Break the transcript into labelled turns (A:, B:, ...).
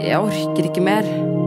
A: Jeg orker ikke mer.